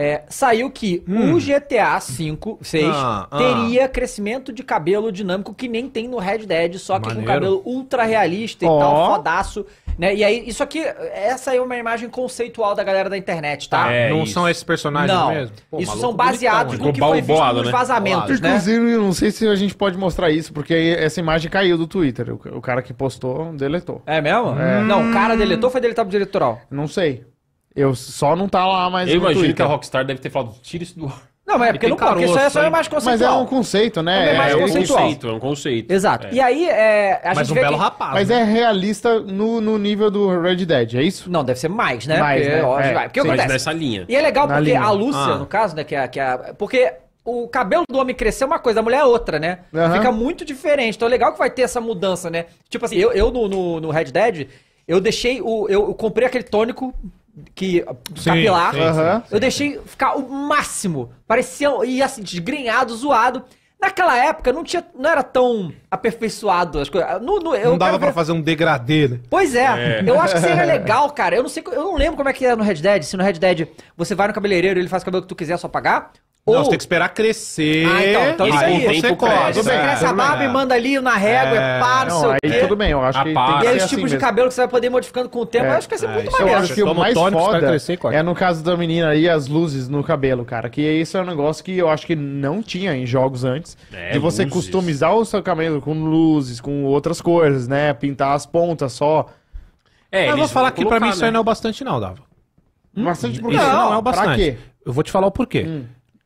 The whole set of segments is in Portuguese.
É, saiu que o GTA 5, 6 Ah, ah. teria crescimento de cabelo dinâmico que nem tem no Red Dead, só que Maneiro. com cabelo ultra realista e Ó. tal, fodaço. Né? E aí, isso aqui, essa aí é uma imagem conceitual da galera da internet, tá? É não isso. são esses personagens Não, mesmo? Pô, isso são baseados no que foi visto boado, nos né? vazamentos, né? Inclusive, eu não sei se a gente pode mostrar isso, porque essa imagem caiu do Twitter. O, cara que postou deletou. É mesmo? Não, o cara deletou ou foi deletar pro diretoral? Não sei. Eu só não tá lá mais Eu no imagino que Twitter. a Rockstar deve ter falado, tira isso do ar. Não, mas é porque tem não pode, porque isso aí é só caroço, uma imagem Mas é conceitual. um conceito, É né? uma É, imagem um conceitual. conceito, é um conceito. Exato. É. E aí, é, a Mas gente um vê belo que- rapaz. Mas né? é realista no, no nível do Red Dead, é isso? Não, deve ser mais, né? Mais, porque, né? ó, É. vai. Porque Sim. Mas nessa linha. E é legal Na porque linha. a Lúcia, Ah. no caso, né, que é, que é... Porque o cabelo do homem crescer é uma coisa, a mulher é outra, né? Fica muito diferente. Então é legal que vai ter essa mudança, né? Tipo assim, eu, eu no, no, no Red Dead, eu deixei o... Eu, eu comprei aquele tônico que... Sim, capilar. sim, Aham. Eu deixei ficar o máximo. Parecia... E assim, desgrenhado, zoado. Naquela época não, tinha, não era tão aperfeiçoado as coisas. No, no- eu Não dava pra ver- fazer um degradê, né? Pois é, eu acho que seria legal, cara. Eu não sei, eu não lembro como é que é no Red Dead. Se no Red Dead você vai no cabeleireiro e ele faz o cabelo que tu quiser só pagar. Não, ou você tem que esperar crescer. Ah, então, então e isso aí. você corta. você é, cresce a tudo barba e manda ali na régua, é, É, pá, não, aí quê. tudo bem, eu acho que Rapaz. tem E que aí ser os tipos assim de mesmo. cabelo que você vai poder ir modificando com o tempo, É. eu acho que vai ser É, muito isso eu maneiro. acho que o mais foda crescer e é no caso da menina aí, as luzes no cabelo, cara. Que isso é um negócio que eu acho que não tinha em jogos antes. É, de você luzes. customizar o seu cabelo com luzes, com outras coisas, né? Pintar as pontas só. É, Mas eu vou falar que pra mim colocar, isso aí né? não é o bastante, não, Dava. Bastante por Isso não, é o Pra bastante. quê? Eu vou te falar o porquê.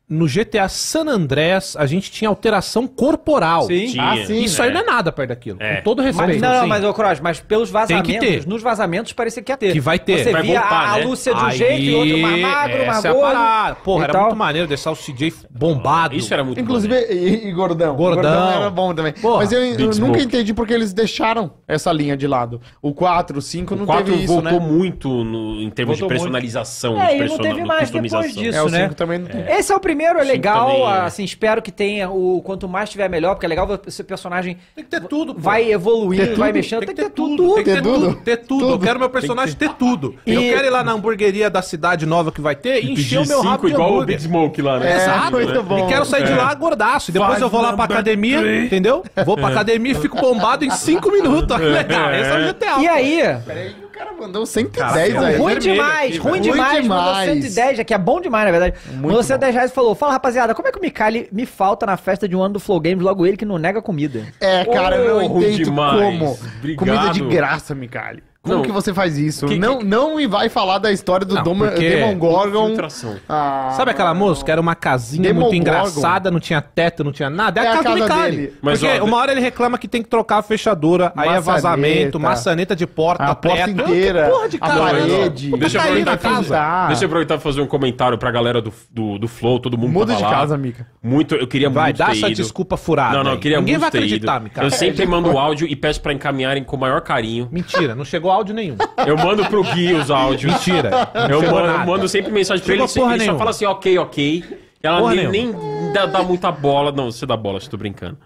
No GTA San Andreas, a gente tinha alteração corporal. Sim. Tinha. Ah, sim. Isso aí não é nada perto daquilo. É. Com todo respeito. Mas, não, não, assim. mas, ô Cross, mas pelos vazamentos, Tem que ter. nos vazamentos parecia que ia ter. Que vai ter. Você Vai via voltar, a, a né? Lúcia de um Aí, jeito e outro mais magro, mais essa é a gordo. Porra, era tal. muito maneiro deixar o CJ bombado. Isso era muito Inclusive, maneiro. e, e gordão. Gordão. era bom também. Porra, Mas eu, eu nunca entendi porque eles deixaram essa linha de lado. O 4, o 5 não O 4 teve isso, voltou né? muito no- em termos Voltou de personalização. É, e não teve mais customização. depois disso. É, o né? 5 também não tem. Esse é o primeiro, é Cinco legal, também, é. assim, espero que tenha o quanto mais tiver melhor, porque é legal esse personagem Tem que ter tudo, pô. vai evoluindo, Ter vai tudo? mexendo, Tem que ter tudo, tudo. tem que ter Ter tudo? tudo, ter tudo. Eu quero meu personagem ter tudo. Eu E- quero ir lá na hamburgueria da cidade nova que vai ter e encher o meu rabo cinco de igual o. Big Smoke lá, né? É, Exato. muito bom. E quero sair de lá gordaço. E depois Five eu vou lá pra academia, three. entendeu? Vou pra academia e fico bombado em 5 minutos. Olha que legal. Esse é o GTA. E aí, Peraí, cara mandou 110 Caraca, aí. ruim demais, aqui, ruim demais, Ruim mandou demais. 110, aqui é bom demais, na verdade. Muito mandou 110 reais e falou, fala rapaziada, como é que o Mikali me falta na festa de um ano do Flow Games, logo ele que não nega comida? É, cara, eu não Oh, ruim entendo demais. como. Obrigado. Comida de graça, Mikali. Como Não. que você faz isso? Que- não, que- não me vai falar da história do Não, Dom- porque- Demon Gorgon. Infiltração. Ah, Sabe aquela música? Era uma casinha Demogorgon. muito engraçada, não tinha teto, não tinha nada. É, É a a casa do casa Mikali. dele. Mas, Porque ó, uma hora ele reclama que tem que trocar a fechadura, aí é Maçaneta. vazamento, maçaneta de porta, A porta inteira, Que porra de a casa, parede. Deixa eu aproveitar e casa. Ah. Deixa eu aproveitar e fazer um comentário pra galera do, do, do Flow, todo mundo Muda tava de lá. casa, Mica. Muito, eu queria Vai, muito dá ter essa ido. desculpa furada. Não, não, eu queria Ninguém muito vai acreditar. Mikali. Eu sempre mando áudio e peço pra encaminharem com o maior carinho. Mentira, não chegou áudio nenhum. Eu mando pro Gui os áudios. Mentira. Eu mando, eu mando sempre mensagem pra ele, Chegou ele, porra ele só nenhuma. fala assim, ok, ok. Ela Porra nem, nem dá, dá muita bola. Não, você dá bola, estou brincando.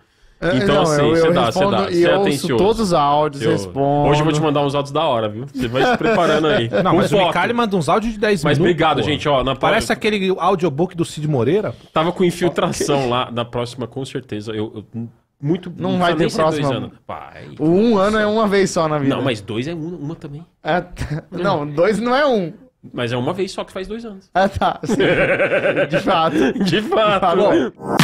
É, Então, não, assim, você dá, você dá. Você é atencioso. todos os áudios, Eu- respondo. Hoje eu vou te mandar uns áudios da hora, viu? Você vai se preparando aí. Não, Com mas o foto. Mikali manda uns áudios de 10 Mas minutos. obrigado, pô. gente. Ó, na Parece aquele audiobook do Cid Moreira. Tava com infiltração lá. Na próxima, com certeza. Eu, eu- muito. Não precisa vai ter ser dois. Pai. O um ano é uma vez só na vida. Não, mas dois é uma, uma também. É, não, dois não é um. Mas é uma vez só que faz dois anos. Ah, tá. sim. De fato. De fato. Bom,